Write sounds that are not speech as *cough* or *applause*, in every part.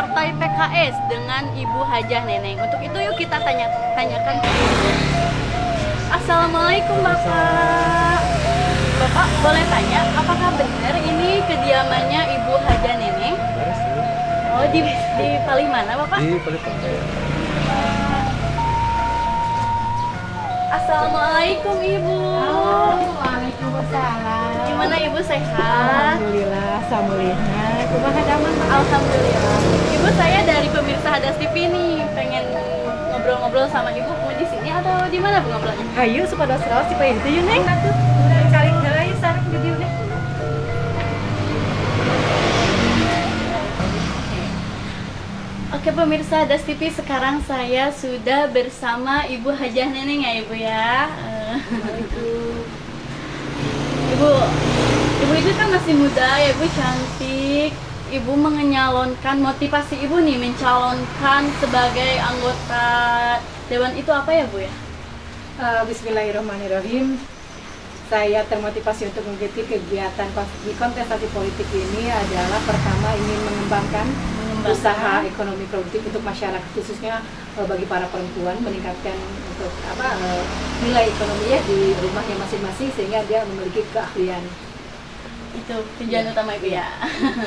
Partai PKS dengan Ibu Hajah Neneng. Untuk itu yuk kita tanya tanyakan ke Ibu. Assalamualaikum Bapak. Bapak boleh tanya, apakah benar ini kediamannya Ibu Hajah Neneng? Oh di di paling mana Bapak? Di Pelipangkaya. Assalamualaikum Ibu. Waalaikumsalam. Gimana Ibu sehat? Alhamdulillah. Kumaha daman? Alhamdulillah. Ibu saya dari pemirsa Hadas TV nih, pengen ngobrol-ngobrol sama Ibu. Mau di sini atau di mana Bu ngobrolnya? Hayu supada serau si payu teh Neng. Oke pemirsa Hadas TV, sekarang saya sudah bersama Ibu Hajah Neneng ya Ibu ya. Eh, Ibu, Ibu itu kan masih muda ya Ibu cantik. Ibu menyalonkan motivasi Ibu nih mencalonkan sebagai anggota dewan itu apa ya Bu ya? Eh, Bismillahirrahmanirrahim. Saya termotivasi untuk mengikuti kegiatan di kontestasi politik ini adalah pertama ingin Mengembangkan. Usaha ekonomi produktif untuk masyarakat khususnya eh, bagi para perempuan meningkatkan untuk apa eh, nilai ekonominya di rumahnya masing-masing sehingga dia memiliki keahlian. itu tujuan utama ibu ya.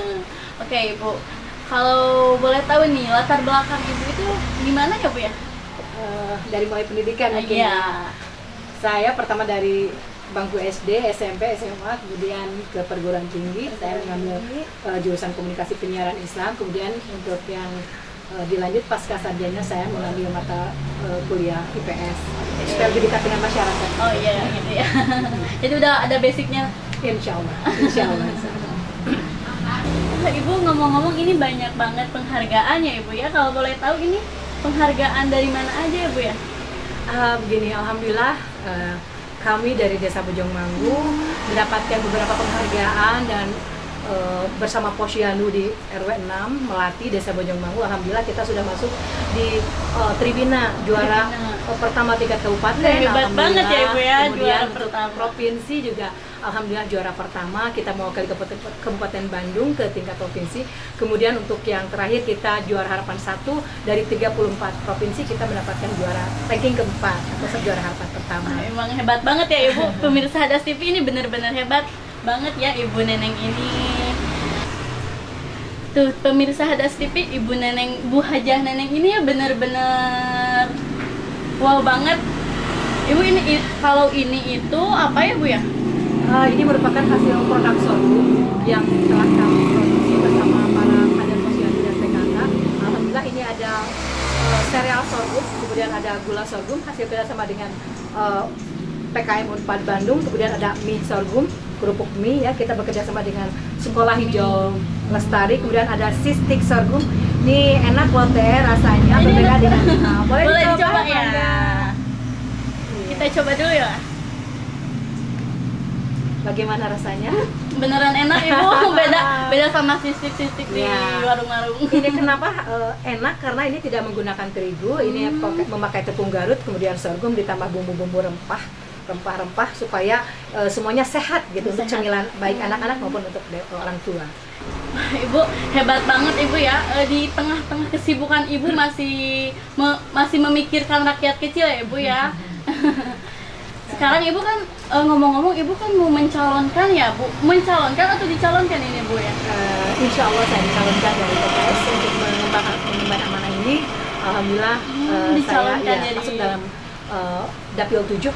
*laughs* Oke ibu. Kalau boleh tahu nih latar belakang ibu itu gimana ya bu ya? Eh, dari mulai pendidikan mungkin. Iya. Ya. Saya pertama dari bangku SD, SMP, SMA, kemudian ke perguruan tinggi. Saya mengambil eh, jurusan komunikasi penyiaran Islam. Kemudian untuk yang eh, dilanjut pasca sarjana saya mengambil mata eh, kuliah IPS supaya lebih dekat dengan masyarakat. oh iya gitu ya *laughs* jadi udah ada basicnya Insya Allah, Insya Allah. Nah, ibu ngomong-ngomong ini banyak banget penghargaan ya ibu ya kalau boleh tahu ini penghargaan dari mana aja ya bu ya Ah, begini, alhamdulillah eh, kami dari Desa Bojong Manggu mendapatkan beberapa penghargaan dan eh, bersama Posyandu di RW 6 Melati Desa Bojong Manggu, alhamdulillah kita sudah masuk di eh, Tribina juara Tribina. eh, pertama tingkat kabupaten. Hebat alhamdulillah. banget ya, Ibu ya, Kemudian juara untuk pertama. provinsi juga alhamdulillah juara pertama kita mewakili Kabupaten, Kabupaten Bandung ke tingkat provinsi. Kemudian untuk yang terakhir kita juara harapan satu dari 34 provinsi kita mendapatkan juara ranking keempat atau juara harapan pertama. Nah, emang hebat banget ya ibu *laughs* pemirsa Hadas TV ini bener-bener hebat banget ya ibu neneng ini tuh pemirsa Hadas TV ibu neneng Bu Hajah neneng ini ya bener-bener wow banget ibu ini kalau ini itu apa ya bu ya Eh, ini merupakan hasil produk sorghum yang telah kami produksi bersama para kader posyandu dan PKK. Alhamdulillah ini ada eh, sereal sorghum, kemudian ada gula sorghum hasil kerjasama dengan eh, PKM Unpad Bandung, kemudian ada mie sorghum, kerupuk mie ya kita bekerja sama dengan Sekolah Hijau Lestari, kemudian ada sistik sorghum. Ini enak loh teh rasanya berbeda dengan nah, *laughs* boleh, boleh dicoba, dicoba ya kita coba dulu ya Bagaimana rasanya? beneran enak ibu *laughs* beda beda sama sistik-sistik di Ya. warung-warung ini *laughs* kenapa eh, enak karena ini tidak menggunakan terigu ini Hmm. pakai- memakai tepung garut kemudian sorghum ditambah bumbu-bumbu rempah rempah-rempah supaya eh, semuanya sehat gitu untuk Sehat. cemilan baik anak-anak maupun untuk orang tua *laughs* Ibu hebat banget ibu ya Eh, di tengah-tengah kesibukan ibu masih me- masih memikirkan rakyat kecil ya ibu ya. Sekarang ibu kan ngomong-ngomong ibu kan mau mencalonkan ya bu, mencalonkan atau dicalonkan ini bu ya? Eh, insya Allah saya dicalonkan dari PKS untuk mengembangkan mengemban amanah ini alhamdulillah eh, Hmm, saya dicalonkan ya, jadi- masuk dalam eh, dapil 7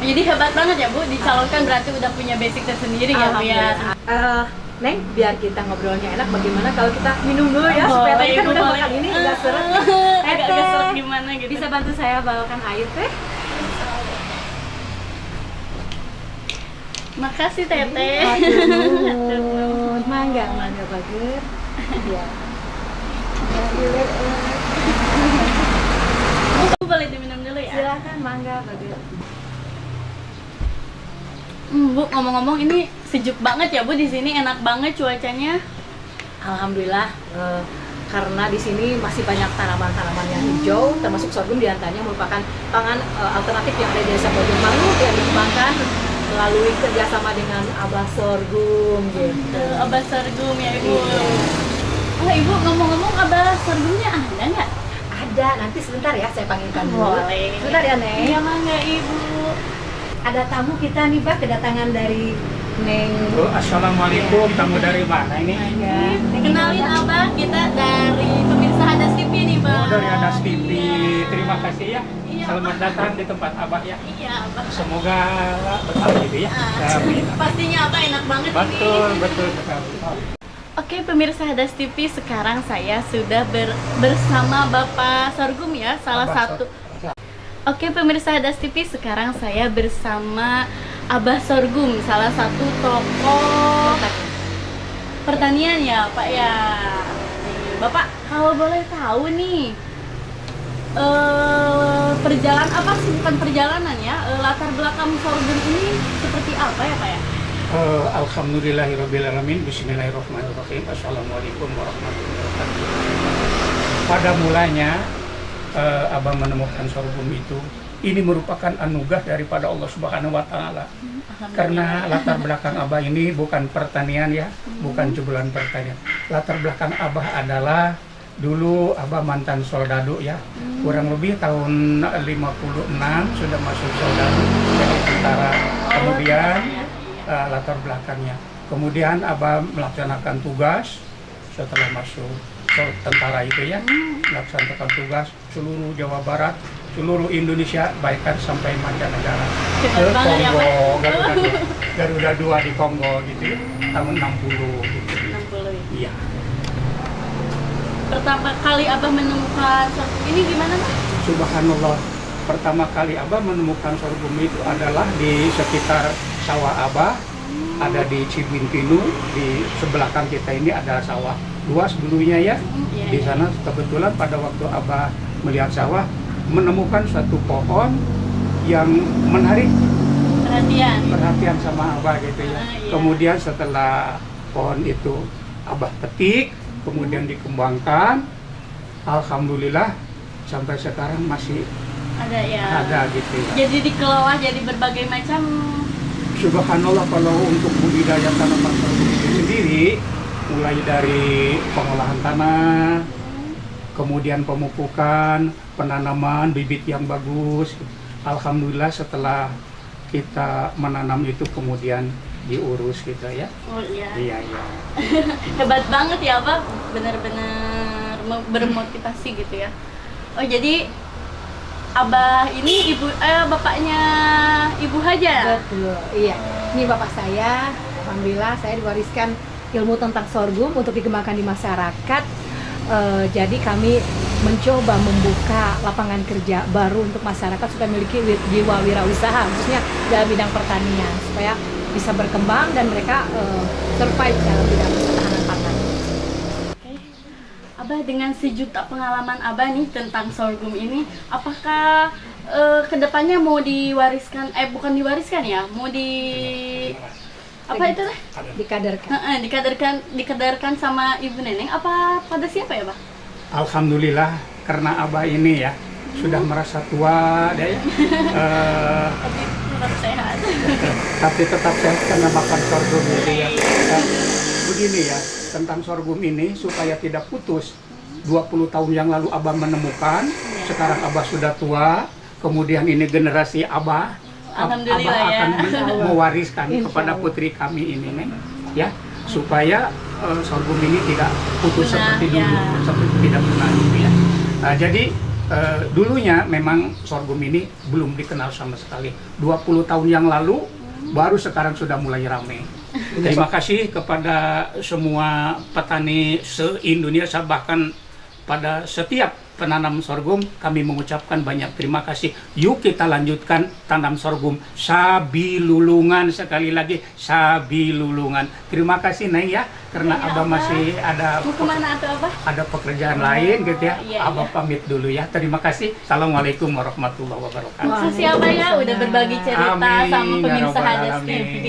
Jadi hebat banget ya bu, dicalonkan berarti udah punya basic tersendiri ya bu ya. Eh, Neng, biar kita ngobrolnya enak, bagaimana kalau kita minum dulu ya supaya tadi kan udah makan ini nggak seret. Agak Teh, agak seret gimana gitu. Bisa bantu saya bawakan air teh? Makasih teteh. Mangga, mangga bagus. Ya. Ya, boleh, eh. Diminum dulu ya. Silakan mangga bagus. Hmm, bu ngomong-ngomong ini sejuk banget ya bu di sini enak banget cuacanya. Alhamdulillah eh, karena di sini masih banyak tanaman-tanaman yang hijau termasuk sorghum di antaranya merupakan pangan eh, alternatif yang ada di desa Bojong Mangu yang dikembangkan melalui kerjasama dengan Abah Sorghum gitu. Abah sorghum ya ibu Iya. oh ibu ngomong-ngomong abah sorghumnya ada nggak Ada, nanti sebentar ya saya panggilkan dulu. Boleh. Sebentar ya Neng. iya mangga ibu Ada tamu kita nih Pak kedatangan dari Neng. Bu, Assalamualaikum, tamu dari mana ini? Ya. kenalin abah kita dari pemirsa Hadas TV nih bang Oh, dari Adas TV. Iya. Terima kasih ya. Selamat datang di tempat Abah ya. iya abah Semoga betah gitu ya. Amin. pastinya abah enak banget Betul, ini betul sekali. Oke pemirsa Hadas TV sekarang saya sudah ber- bersama Bapak Sorghum ya salah Abah satu Oke pemirsa Hadas TV sekarang saya bersama Abah Sorghum salah satu tokoh pertanian ya Pak ya Bapak kalau boleh tahu nih eh perjalanan apa sih bukan perjalanan ya eh, latar belakang sorghum ini seperti apa ya Pak ya? Eh, Alhamdulillahirrahmanirrahim Bismillahirrahmanirrahim Assalamualaikum warahmatullahi wabarakatuh. Pada mulanya eh, Abang menemukan sorghum itu Ini merupakan anugerah daripada Allah Subhanahu wa Ta'ala. Karena latar belakang Abah ini bukan pertanian ya Bukan jebolan pertanian. Latar belakang Abah adalah Dulu Abah mantan soldado ya Kurang lebih tahun 56 sudah masuk soldado Jadi tentara Kemudian uh, latar belakangnya. Kemudian Abah melaksanakan tugas setelah masuk ke tentara itu ya, melaksanakan tugas seluruh Jawa Barat, seluruh Indonesia, bahkan sampai mancanegara. Ke ya, Kongo. Garuda dua, Garuda di Kongo gitu ya, tahun 60 gitu. 60 ya. Iya. Pertama kali Abah menemukan sorghum ini gimana Pak? Subhanallah. Pertama kali Abah menemukan sorghum itu adalah di sekitar sawah Abah, ada di Cibinpinu, di sebelakang kita ini ada sawah luas dulunya ya. Iya, Di iya. sana kebetulan pada waktu Abah melihat sawah, menemukan suatu pohon yang menarik Perhatian. perhatian sama Abah gitu ya. Ah, iya. Kemudian setelah pohon itu Abah petik, kemudian dikembangkan, Alhamdulillah sampai sekarang masih Ada ya. ada gitu ya. Jadi dikelola jadi berbagai macam Subhanallah kalau untuk budidaya tanaman itu sendiri mulai dari pengolahan tanah, kemudian pemupukan, penanaman bibit yang bagus. Alhamdulillah setelah kita menanam itu kemudian diurus gitu ya. Oh iya. Iya iya. *laughs* Hebat banget ya Abah. Benar-benar bermotivasi gitu ya. Oh jadi Abah ini ibu eh bapaknya Ibu Haja. Betul, iya. Ini bapak saya, alhamdulillah saya diwariskan ilmu tentang sorghum untuk dikembangkan di masyarakat. Eh, jadi kami mencoba membuka lapangan kerja baru untuk masyarakat supaya memiliki jiwa wirausaha, khususnya dalam bidang pertanian, supaya bisa berkembang dan mereka eh, survive dalam bidang ketahanan pangan. Oke. Abah dengan sejuta pengalaman Abah nih tentang sorghum ini, apakah eh, ke depannya mau diwariskan? Eh bukan diwariskan ya, mau di apa itu teh? Dikaderkan. Heeh, dikaderkan dikaderkan sama ibu neneng apa pada siapa ya, Pak? Alhamdulillah karena Abah ini ya sudah merasa tua deh. *laughs* Eh, Tapi tetap sehat. *laughs* tapi tetap sehat karena makan sorghum gitu ya. Nah, begini ya, tentang sorghum ini supaya tidak putus. 20 tahun yang lalu Abah menemukan, sekarang Abah sudah tua, kemudian ini generasi Abah. Ab- Alhamdulillah Abah ya. akan mewariskan *laughs* Insya kepada putri kami ini, Neng. Ya, supaya eh, sorghum ini tidak putus Punah, seperti dulu, ya. seperti tidak gitu ya. Nah, jadi eh, dulunya memang sorghum ini belum dikenal sama sekali. 20 tahun yang lalu baru sekarang sudah mulai ramai. Terima kasih kepada semua petani se-Indonesia bahkan pada setiap penanam sorghum kami mengucapkan banyak terima kasih. Yuk kita lanjutkan tanam sorghum sabi lulungan sekali lagi sabi lulungan. Terima kasih Neng ya karena Iya, Abah masih ada atau apa? ada pekerjaan lain gitu ya. iya, Abah iya. pamit dulu ya. Terima kasih. Assalamualaikum warahmatullahi wabarakatuh. Makasih ya, ya udah berbagi cerita Amin, sama ya pemirsa Alamin. TV.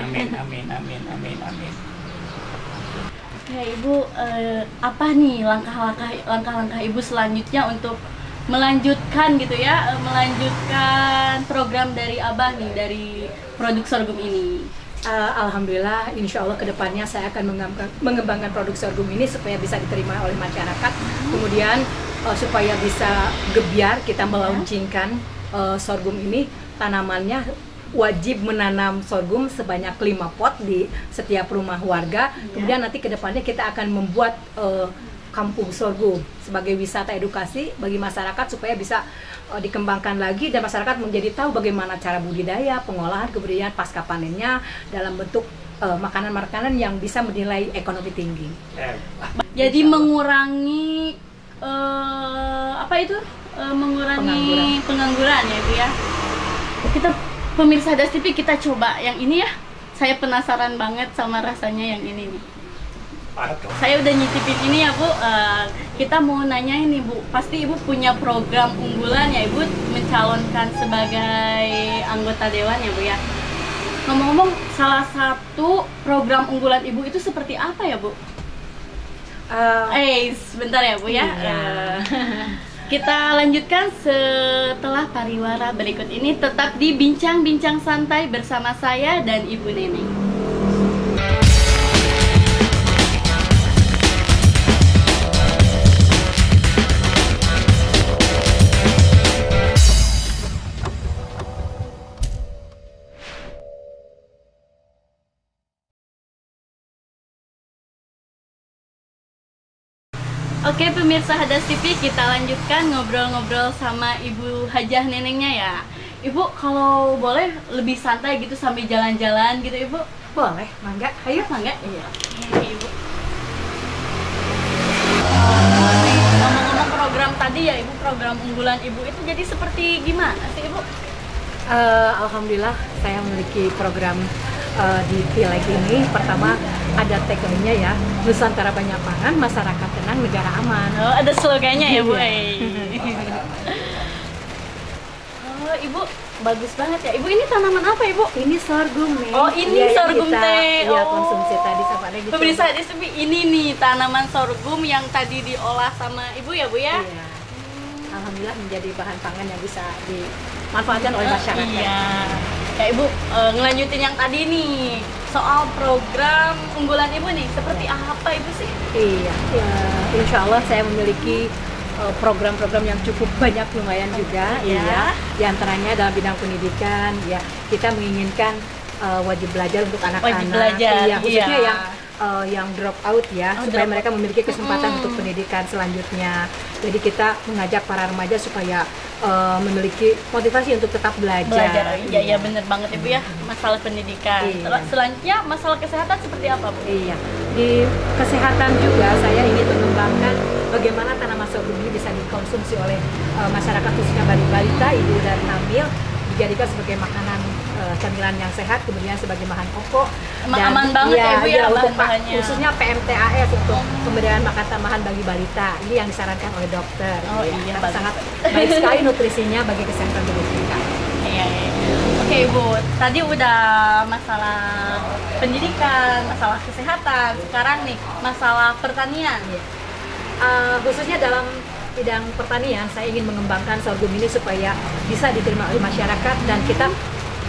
Amin, amin, amin, amin, amin, amin. Oke ibu, eh, apa nih langkah-langkah langkah-langkah ibu selanjutnya untuk melanjutkan gitu ya, eh, melanjutkan program dari abah nih dari produk sorghum ini. Uh, Alhamdulillah, insya Allah ke depannya saya akan mengembangkan, mengembangkan produk sorghum ini supaya bisa diterima oleh masyarakat. Kemudian uh, supaya bisa gebiar kita melaunchingkan uh, sorghum ini tanamannya wajib menanam sorghum sebanyak 5 pot di setiap rumah warga. Kemudian nanti ke depannya kita akan membuat uh, kampung sorghum sebagai wisata edukasi bagi masyarakat supaya bisa uh, dikembangkan lagi dan masyarakat menjadi tahu bagaimana cara budidaya, pengolahan, kemudian pasca panennya dalam bentuk uh, makanan-makanan yang bisa menilai ekonomi tinggi. Eh, Jadi mengurangi eh, apa itu? Eh, mengurangi pengangguran. ya Bu ya. Kita pemirsa Das TV kita coba yang ini ya. Saya penasaran banget sama rasanya yang ini nih. Saya udah nyicipin ini ya Bu. Eh, kita mau nanya ini Bu. Pasti Ibu punya program unggulan ya Ibu mencalonkan sebagai anggota dewan ya Bu ya. Ngomong-ngomong, salah satu program unggulan Ibu itu seperti apa ya Bu? Uh, Eh, sebentar ya Bu ya. Iya. Eh, *laughs* kita lanjutkan setelah pariwara berikut ini tetap di bincang-bincang santai bersama saya dan Ibu Neneng. Pemirsa Hadas TV kita lanjutkan ngobrol-ngobrol sama Ibu Hajah Nenengnya ya Ibu kalau boleh lebih santai gitu sambil jalan-jalan gitu Ibu boleh, mangga. Ayo. Apa enggak? Iya Ibu Ngomong-ngomong program tadi ya Ibu program unggulan Ibu itu jadi seperti gimana sih Ibu? Uh, Alhamdulillah saya memiliki program uh, di Pileg ini. Pertama ada tagline-nya ya, Nusantara banyak pangan, masyarakat tenang, negara aman. Oh ada slogannya ya Bu Iya. eh. Oh Ibu bagus banget ya Ibu ini tanaman apa Ibu? Ini sorghum nih. Oh, ini Iya, yang sorghum kita, teh. Iya, Oh. konsumsi tadi sama lagi. Pemirsa di sini ini nih tanaman sorghum yang tadi diolah sama ibu ya bu ya. Iya. Alhamdulillah menjadi bahan pangan yang bisa dimanfaatkan oleh Eh, masyarakat. Iya. Ya ibu eh, ngelanjutin yang tadi nih soal program unggulan ibu nih seperti apa ibu sih? Iya, ya, insya Allah saya memiliki uh, program-program yang cukup banyak lumayan juga, Iya. iya. Di antaranya dalam bidang pendidikan, ya kita menginginkan uh, wajib belajar untuk anak-anak, Wajib belajar, iya, khususnya iya. yang uh, yang drop out ya, Oh, supaya drop mereka memiliki kesempatan Mm-mm. untuk pendidikan selanjutnya. Jadi kita mengajak para remaja supaya uh, memiliki motivasi untuk tetap belajar. Belajar. Iya iya bener banget ibu ya masalah pendidikan. Iya. Sel- Selanjutnya masalah kesehatan seperti apa bu? Iya, di kesehatan juga saya ingin mengembangkan bagaimana tanaman sorghum bisa dikonsumsi oleh eh, masyarakat khususnya balita, ibu dan hamil dijadikan sebagai makanan eh, camilan yang sehat, kemudian sebagai bahan pokok. Emang aman banget ya, Bu, ya, untuk pa- bahan-bahannya. khususnya PMTAS untuk Oh. pemberian makan tambahan bagi balita. Ini yang disarankan oleh dokter. Oh, ya. iya, bagus. sangat baik sekali nutrisinya bagi kesehatan tubuh kita. Iya, iya. Oke ibu, tadi udah masalah pendidikan, masalah kesehatan. Sekarang nih masalah pertanian. Iya. Uh, khususnya dalam bidang pertanian, saya ingin mengembangkan sorghum ini supaya bisa diterima oleh masyarakat dan kita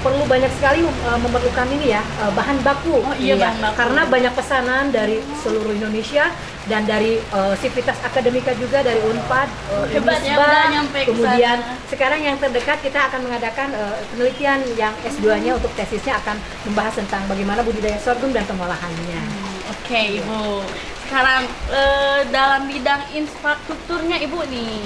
perlu banyak sekali uh, memerlukan ini ya uh, bahan baku. Oh, iya, bahan baku. Karena banyak pesanan dari seluruh Indonesia dan dari uh, Sivitas Akademika juga dari Unpad, uh, Hebat ya, udah nyampe kemudian sana. sekarang yang terdekat kita akan mengadakan uh, penelitian yang S2-nya untuk tesisnya akan membahas tentang bagaimana budidaya sorghum dan pengolahannya. Hmm, Oke ibu. Sekarang eh, dalam bidang infrastrukturnya ibu nih.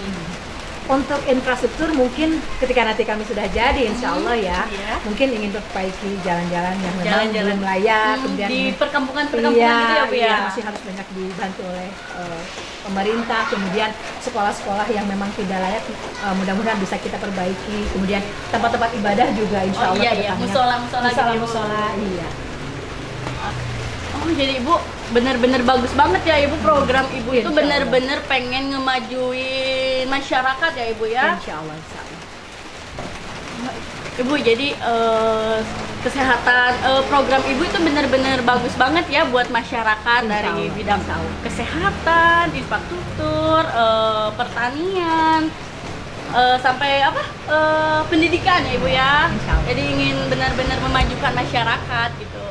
Untuk infrastruktur mungkin ketika nanti kami sudah jadi insya Allah ya Iya. mungkin ingin memperbaiki jalan-jalan yang memang Jalan-jalan. belum layak Hmm, kemudian di perkampungan-perkampungan iya, gitu ya bu ya. iya, masih harus banyak dibantu oleh eh, pemerintah kemudian sekolah-sekolah yang memang tidak layak eh, mudah-mudahan bisa kita perbaiki kemudian tempat-tempat ibadah juga insya Oh, Allah iya, iya. ke depannya. Musola-musola gitu ya, musola iya Oh jadi ibu bener-bener bagus banget ya ibu program ibu Iya, itu insya bener-bener pengen ngemajuin masyarakat ya ibu ya. insya Allah insya Allah Ibu jadi eh, kesehatan eh, program Ibu itu benar-benar bagus banget ya buat masyarakat Insya dari Allah, bidang insya Allah. kesehatan, infrastruktur, eh, pertanian, eh, sampai apa eh, pendidikan ya Ibu ya. Insya Allah. Jadi ingin benar-benar memajukan masyarakat gitu.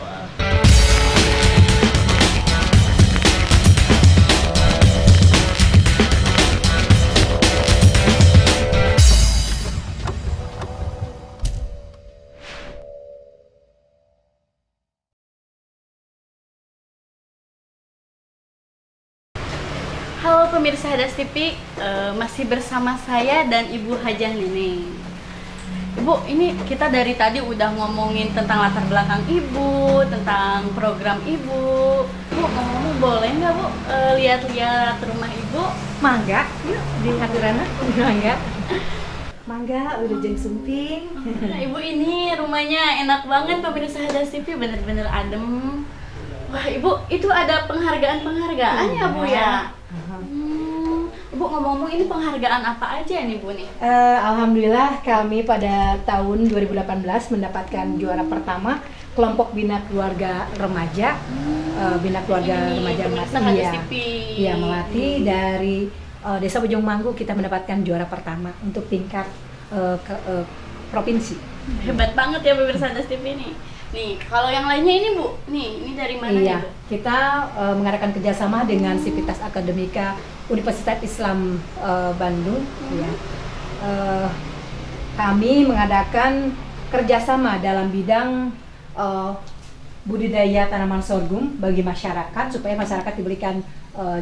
Halo pemirsa Hadas TV, eh, masih bersama saya dan Ibu Hajah Neneng. Ibu, ini kita dari tadi udah ngomongin tentang latar belakang Ibu, tentang program Ibu. Bu, ngomong boleh nggak Bu eh, lihat-lihat rumah Ibu? Mangga, yuk dilihat Rana. Mangga. Mangga udah jeng sumping. Nah, Ibu ini rumahnya enak banget pemirsa Hadas TV, bener-bener adem. Wah, Ibu, itu ada penghargaan-penghargaan ya Bu ya? Hmm, Ibu ngomong-ngomong ini penghargaan apa aja nih Bu nih? Eh, Alhamdulillah kami pada tahun 2018 mendapatkan juara pertama kelompok bina keluarga remaja eh, bina keluarga Ini remaja Melati TV. iya Melati dari eh, desa Bojong Manggu kita mendapatkan juara pertama untuk tingkat eh, ke, eh, provinsi Hebat banget ya pemirsa Das TV nih. Nih, kalau yang lainnya ini Bu, nih ini dari mana iya nih Bu? kita eh, mengadakan kerjasama dengan Sivitas Akademika Universitas Islam eh, Bandung. Ya Eh, kami mengadakan kerjasama dalam bidang eh, budidaya tanaman sorghum bagi masyarakat supaya masyarakat diberikan eh,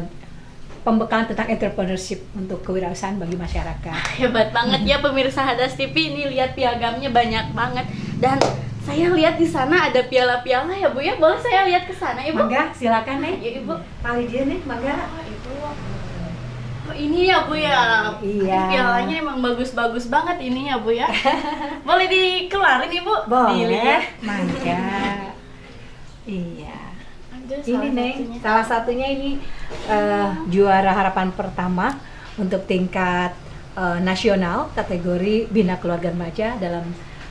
pembekalan tentang entrepreneurship untuk kewirausahaan bagi masyarakat. *laughs* Hebat banget ya pemirsa Hadas TV ini lihat piagamnya banyak banget. Dan saya lihat di sana ada piala-piala ya Bu ya. Boleh saya lihat ke sana Ibu? Mangga, silakan nih. Ya Ibu. Kali dia nih, mangga. Oh, Ibu. Oh, ini ya Bu ya. Iya. Aduh, Pialanya emang bagus-bagus banget ini ya Bu ya. *laughs* Boleh dikeluarin Ibu? Boleh, Dilihat. mangga. *laughs* iya. Ada Ini salah nih, satunya. salah satunya ini eh, juara harapan pertama untuk tingkat eh, nasional kategori bina keluarga remaja dalam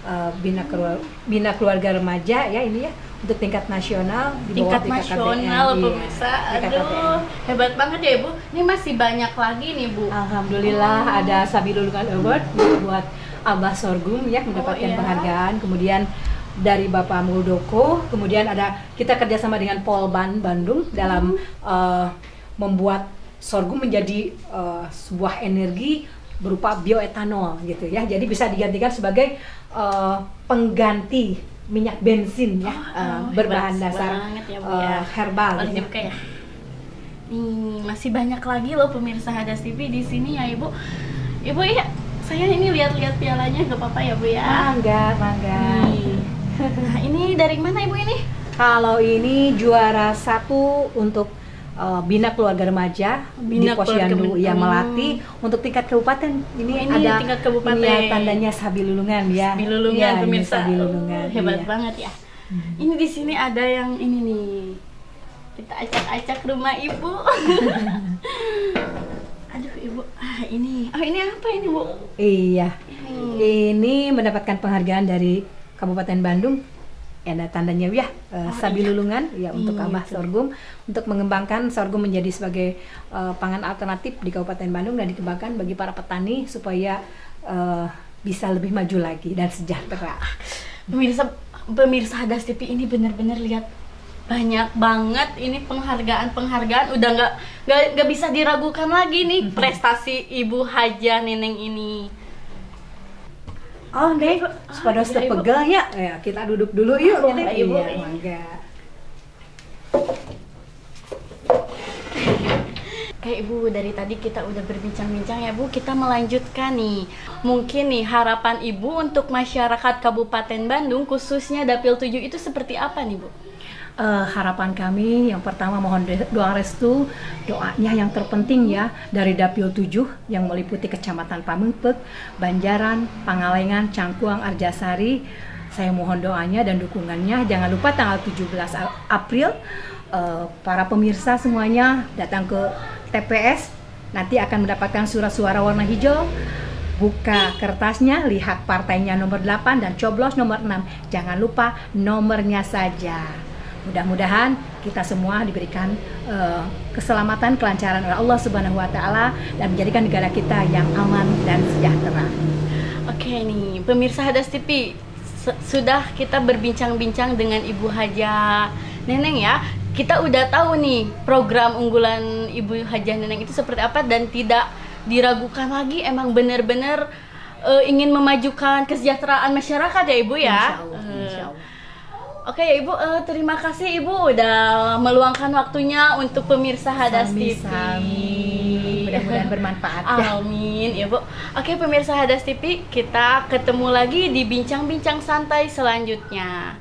eh, bina keluarga bina keluarga remaja ya ini ya untuk tingkat nasional di bawah tingkat BKKBN, nasional iya, pemirsa BKKBN. aduh hebat banget ya ibu ini masih banyak lagi nih bu Alhamdulillah ada Sabilulukan Award buat Abah Sorghum ya mendapatkan iya. penghargaan. Kemudian dari Bapak Muldoko, kemudian ada kita kerjasama dengan Polban Bandung dalam eh, membuat sorghum menjadi eh, sebuah energi berupa bioetanol gitu ya. Jadi bisa digantikan sebagai eh, pengganti minyak bensin ya Oh, berbahan hebat dasar ya, Bu, ya. herbal. Boleh gitu. ya nih masih banyak lagi loh pemirsa Hadas TV di sini ya ibu ibu ya saya ini lihat-lihat pialanya gak apa-apa ya bu ya Mangga, mangga. Nih. nah ini dari mana ibu ini Kalau ini juara satu untuk uh, bina keluarga remaja Bina di Posyandu keluarga- ya Hmm. Melati untuk tingkat kabupaten ini, Oh, ini ada tingkat kabupaten. ini ya, tandanya Sabilulungan ya. Bilulungan Iya, ini pemirsa Sabilulungan. Oh, hebat iya. banget ya ini di sini ada yang ini nih kita acak-acak rumah ibu *laughs* aduh ibu ah ini oh ini apa ini bu Iya. ini Ini mendapatkan penghargaan dari Kabupaten Bandung. Ada tandanya ya, uh, Sabilulungan ya untuk Iya, Abah sorghum untuk mengembangkan sorghum menjadi sebagai uh, pangan alternatif di Kabupaten Bandung dan dikembangkan bagi para petani supaya uh, bisa lebih maju lagi dan sejahtera. pemirsa pemirsa Hadas TV ini benar-benar lihat banyak banget ini penghargaan penghargaan udah nggak nggak bisa diragukan lagi nih prestasi ibu Haja Neneng ini Oh, pada iya, Ibu. sepegel ya. Ya, kita duduk dulu yuk. Boleh, Iya, Ibu. mangga. Kayak Ibu dari tadi kita udah berbincang-bincang ya Bu, kita melanjutkan nih. Mungkin nih harapan Ibu untuk masyarakat Kabupaten Bandung khususnya Dapil 7 itu seperti apa nih Bu? Eh, harapan kami yang pertama mohon doa restu doanya yang terpenting ya dari Dapil 7 yang meliputi Kecamatan Pamengpek, Banjaran, Pangalengan, Cangkuang, Arjasari. Saya mohon doanya dan dukungannya. Jangan lupa tanggal 17 A- April eh, para pemirsa semuanya datang ke TPS nanti akan mendapatkan surat suara warna hijau Buka kertasnya, lihat partainya nomor 8 dan coblos nomor 6. Jangan lupa nomornya saja. Mudah-mudahan kita semua diberikan uh, keselamatan, kelancaran oleh Allah Subhanahu wa taala dan menjadikan negara kita yang aman dan sejahtera. Oke nih, pemirsa Hadas TV, sudah kita berbincang-bincang dengan Ibu Haja Neneng ya. Kita udah tahu nih program unggulan Ibu Haja Neneng itu seperti apa dan tidak diragukan lagi emang benar-benar uh, ingin memajukan kesejahteraan masyarakat ya ibu ya. Insya Allah, insya Allah. Oke ya ibu, uh, terima kasih ibu udah meluangkan waktunya untuk pemirsa Hadas TV. Mudah-mudahan bermanfaat. Amin ya bu. Oke pemirsa Hadas TV, kita ketemu lagi di bincang-bincang santai selanjutnya.